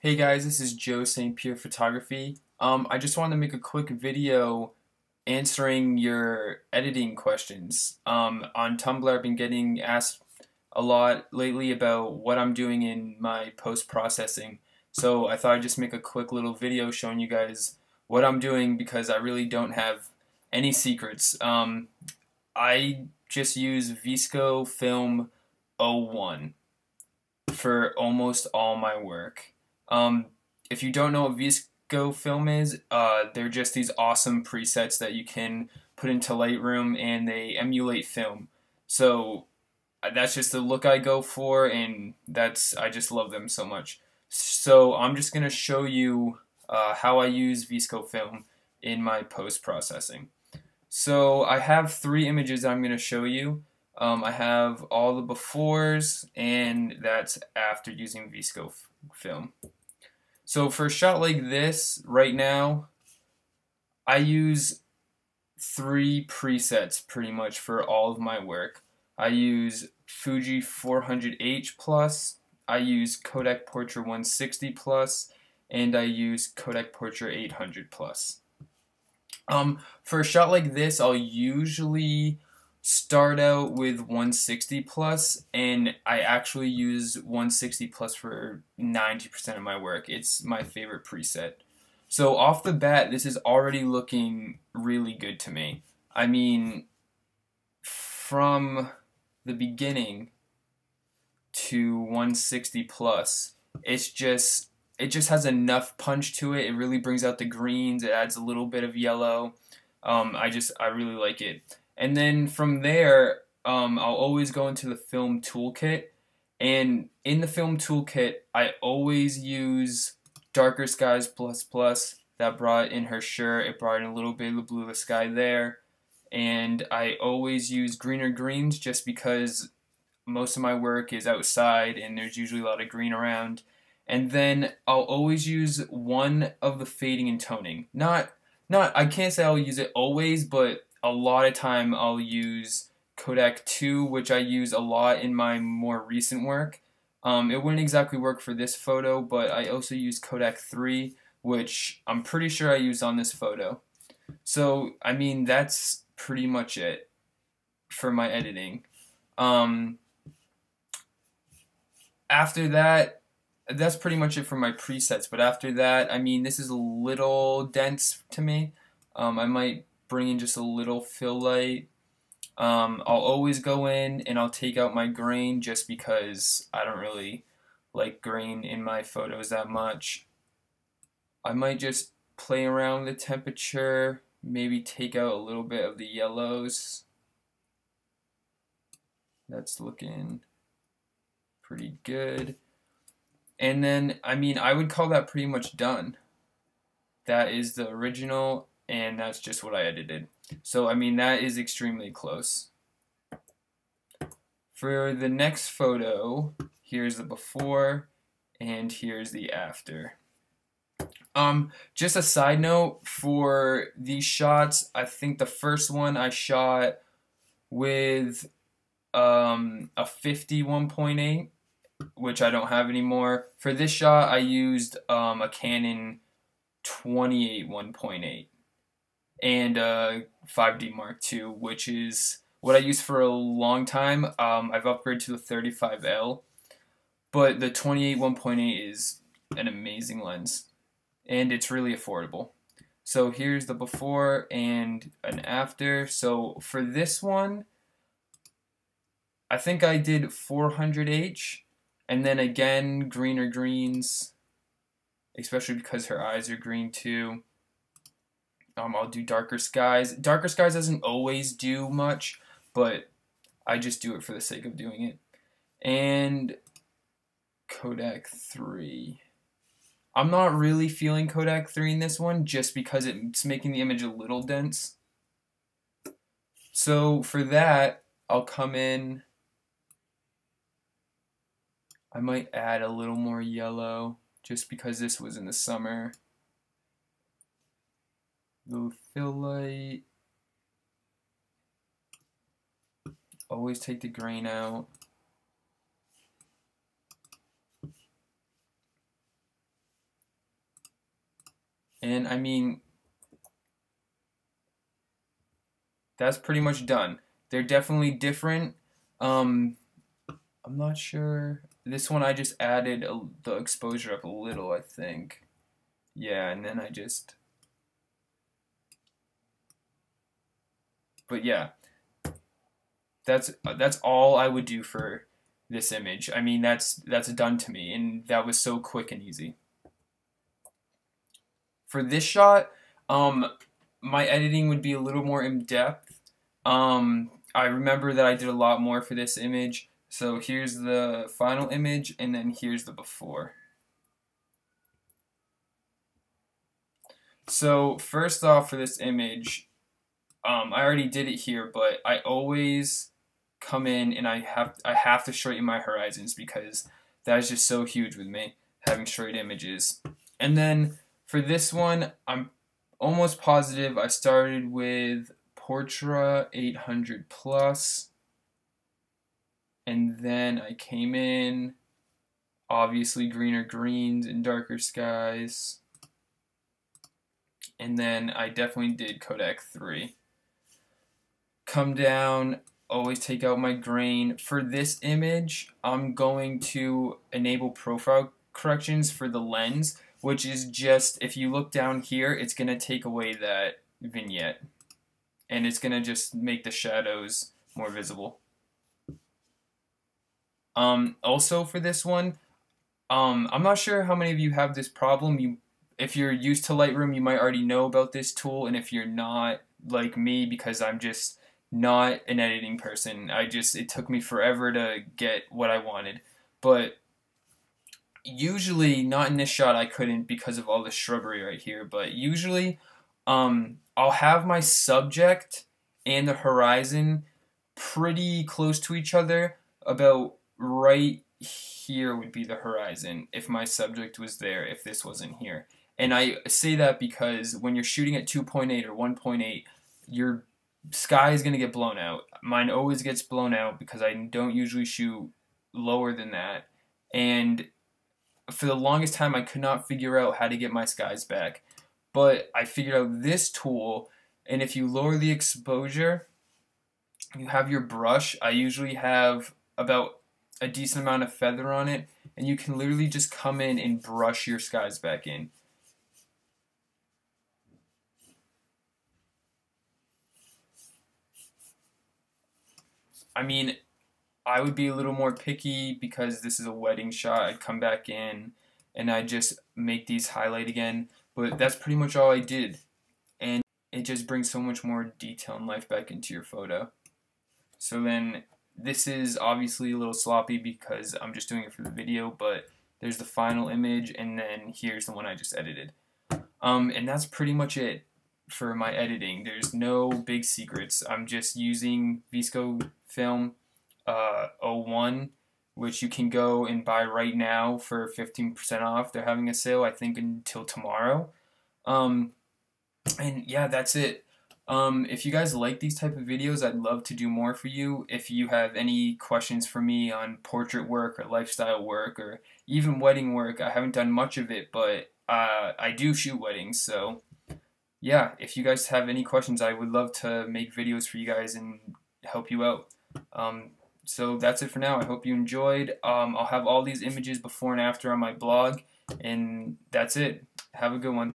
Hey guys, this is Joe St. Pierre Photography. Um, I just wanted to make a quick video answering your editing questions. Um, on Tumblr, I've been getting asked a lot lately about what I'm doing in my post-processing. So I thought I'd just make a quick little video showing you guys what I'm doing because I really don't have any secrets. Um, I just use VSCO Film 01 for almost all my work. Um, if you don't know what VSCO film is, uh, they're just these awesome presets that you can put into Lightroom and they emulate film. So uh, that's just the look I go for and that's I just love them so much. So I'm just going to show you uh, how I use VSCO film in my post-processing. So I have three images I'm going to show you. Um, I have all the befores and that's after using VSCO film. So for a shot like this, right now, I use three presets pretty much for all of my work. I use Fuji 400H Plus, I use Kodak Portra 160 Plus, and I use Kodak Portra 800 Plus. Um, for a shot like this, I'll usually start out with 160 plus and I actually use 160 plus for 90% of my work. It's my favorite preset. So off the bat, this is already looking really good to me. I mean, from the beginning to 160 plus, it's just it just has enough punch to it. It really brings out the greens. It adds a little bit of yellow. Um, I just I really like it. And then from there, um, I'll always go into the film toolkit. And in the film toolkit, I always use Darker Skies Plus Plus. That brought in her shirt. It brought in a little bit of the blue of the sky there. And I always use greener greens just because most of my work is outside and there's usually a lot of green around. And then I'll always use one of the fading and toning. Not, not I can't say I'll use it always, but a lot of time I'll use Kodak 2, which I use a lot in my more recent work. Um, it wouldn't exactly work for this photo, but I also use Kodak 3, which I'm pretty sure I used on this photo. So, I mean, that's pretty much it for my editing. Um, after that, that's pretty much it for my presets. But after that, I mean, this is a little dense to me. Um, I might bring in just a little fill light. Um, I'll always go in and I'll take out my grain just because I don't really like grain in my photos that much. I might just play around the temperature, maybe take out a little bit of the yellows. That's looking pretty good. And then, I mean, I would call that pretty much done. That is the original and that's just what I edited. So I mean that is extremely close. For the next photo, here's the before and here's the after. Um, just a side note for these shots, I think the first one I shot with um, a 51.8, which I don't have anymore. For this shot, I used um, a Canon 28 1.8 and uh, 5D Mark II, which is what I used for a long time. Um, I've upgraded to the 35L, but the 28 1.8 is an amazing lens, and it's really affordable. So here's the before and an after. So for this one, I think I did 400H, and then again, greener greens, especially because her eyes are green too. Um, I'll do Darker Skies. Darker Skies doesn't always do much, but I just do it for the sake of doing it. And Kodak 3. I'm not really feeling Kodak 3 in this one just because it's making the image a little dense. So for that, I'll come in. I might add a little more yellow just because this was in the summer the fill light. Always take the grain out. And I mean, that's pretty much done. They're definitely different. Um, I'm not sure. This one I just added a, the exposure up a little, I think. Yeah, and then I just... But yeah, that's that's all I would do for this image. I mean, that's that's done to me, and that was so quick and easy. For this shot, um, my editing would be a little more in depth. Um, I remember that I did a lot more for this image. So here's the final image, and then here's the before. So first off for this image, um, I already did it here, but I always come in and I have I have to straighten my horizons because that is just so huge with me having straight images. And then for this one, I'm almost positive I started with Portra 800 plus. And then I came in obviously greener greens and darker skies. And then I definitely did Kodak 3 come down always take out my grain. For this image, I'm going to enable profile corrections for the lens, which is just, if you look down here, it's going to take away that vignette. And it's going to just make the shadows more visible. Um, also for this one, um, I'm not sure how many of you have this problem. You, If you're used to Lightroom, you might already know about this tool, and if you're not, like me, because I'm just not an editing person. I just it took me forever to get what I wanted. But usually not in this shot I couldn't because of all the shrubbery right here, but usually um I'll have my subject and the horizon pretty close to each other about right here would be the horizon if my subject was there if this wasn't here and I say that because when you're shooting at 2.8 or 1.8 you're sky is going to get blown out. Mine always gets blown out because I don't usually shoot lower than that. And for the longest time, I could not figure out how to get my skies back. But I figured out this tool, and if you lower the exposure, you have your brush. I usually have about a decent amount of feather on it, and you can literally just come in and brush your skies back in. I mean, I would be a little more picky because this is a wedding shot. I'd come back in and I'd just make these highlight again. But that's pretty much all I did. And it just brings so much more detail and life back into your photo. So then this is obviously a little sloppy because I'm just doing it for the video, but there's the final image and then here's the one I just edited. Um, and that's pretty much it for my editing. There's no big secrets. I'm just using VSCO Film uh, 01, which you can go and buy right now for 15% off. They're having a sale, I think, until tomorrow. Um, and yeah, that's it. Um, if you guys like these type of videos, I'd love to do more for you. If you have any questions for me on portrait work or lifestyle work or even wedding work, I haven't done much of it, but uh, I do shoot weddings, so yeah, if you guys have any questions, I would love to make videos for you guys and help you out. Um, so that's it for now. I hope you enjoyed. Um, I'll have all these images before and after on my blog, and that's it. Have a good one.